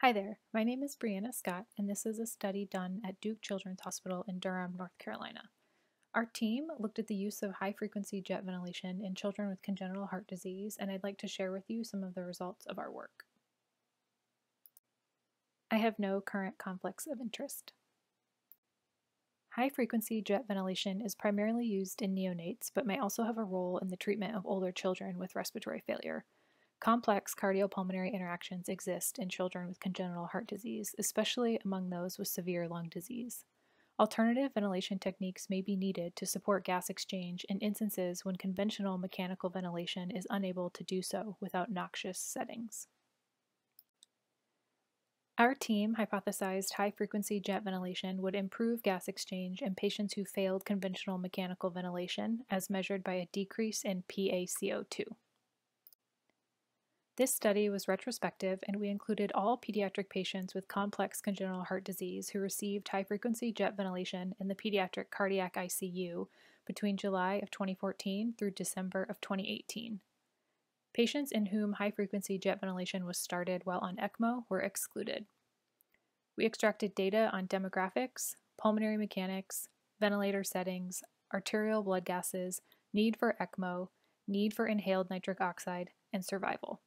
Hi there, my name is Briana Scott, and this is a study done at Duke Children's Hospital in Durham, North Carolina. Our team looked at the use of high frequency jet ventilation in children with congenital heart disease, and I'd like to share with you some of the results of our work. I have no current conflicts of interest. High frequency jet ventilation is primarily used in neonates, but may also have a role in the treatment of older children with respiratory failure. Complex cardiopulmonary interactions exist in children with congenital heart disease, especially among those with severe lung disease. Alternative ventilation techniques may be needed to support gas exchange in instances when conventional mechanical ventilation is unable to do so without noxious settings. Our team hypothesized high frequency jet ventilation would improve gas exchange in patients who failed conventional mechanical ventilation, as measured by a decrease in PaCO2. This study was retrospective, and we included all pediatric patients with complex congenital heart disease who received high frequency jet ventilation in the pediatric cardiac ICU between July of 2014 through December of 2018. Patients in whom high frequency jet ventilation was started while on ECMO were excluded. We extracted data on demographics, pulmonary mechanics, ventilator settings, arterial blood gases, need for ECMO, need for inhaled nitric oxide, and survival.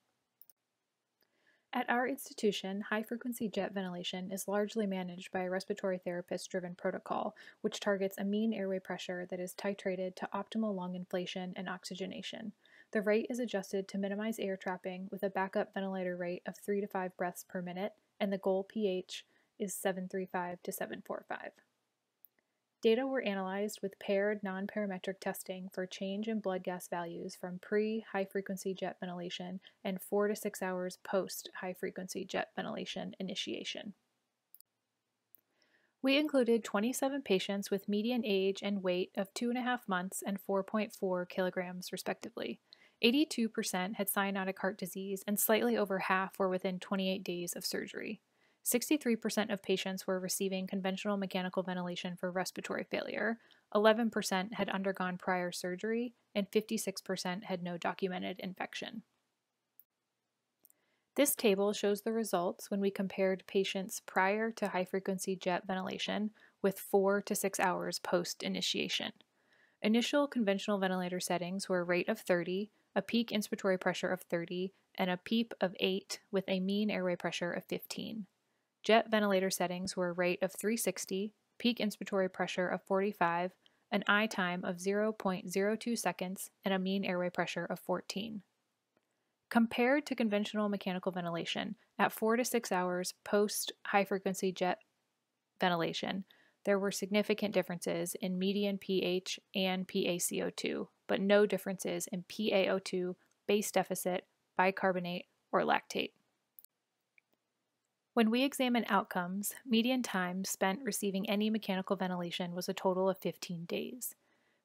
At our institution, high frequency jet ventilation is largely managed by a respiratory therapist driven protocol, which targets a mean airway pressure that is titrated to optimal lung inflation and oxygenation. The rate is adjusted to minimize air trapping with a backup ventilator rate of 3 to 5 breaths per minute, and the goal pH is 735 to 745. Data were analyzed with paired non-parametric testing for change in blood gas values from pre-high frequency jet ventilation and 4 to 6 hours post-high frequency jet ventilation initiation. We included 27 patients with median age and weight of 2.5 months and 4.4 kilograms respectively. 82% had cyanotic heart disease and slightly over half were within 28 days of surgery. 63% of patients were receiving conventional mechanical ventilation for respiratory failure, 11% had undergone prior surgery, and 56% had no documented infection. This table shows the results when we compared patients prior to high frequency jet ventilation with 4 to 6 hours post initiation. Initial conventional ventilator settings were a rate of 30, a peak inspiratory pressure of 30, and a PEEP of 8 with a mean airway pressure of 15. Jet ventilator settings were a rate of 360, peak inspiratory pressure of 45, an I time of 0.02 seconds, and a mean airway pressure of 14. Compared to conventional mechanical ventilation, at 4 to 6 hours post high frequency jet ventilation, there were significant differences in median pH and PaCO2, but no differences in PaO2, base deficit, bicarbonate, or lactate. When we examine outcomes, median time spent receiving any mechanical ventilation was a total of 15 days.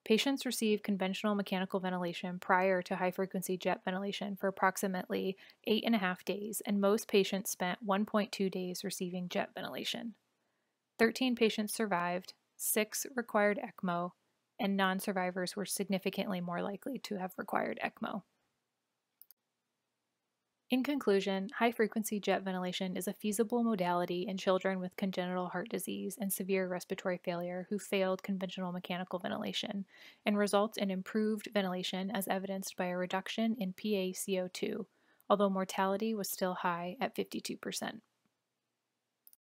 Patients received conventional mechanical ventilation prior to high frequency jet ventilation for approximately eight and a half days, and most patients spent 1.2 days receiving jet ventilation. 13 patients survived, 6 required ECMO, and non survivors were significantly more likely to have required ECMO. In conclusion, high frequency jet ventilation is a feasible modality in children with congenital heart disease and severe respiratory failure who failed conventional mechanical ventilation and results in improved ventilation as evidenced by a reduction in PaCO2, although mortality was still high at 52%.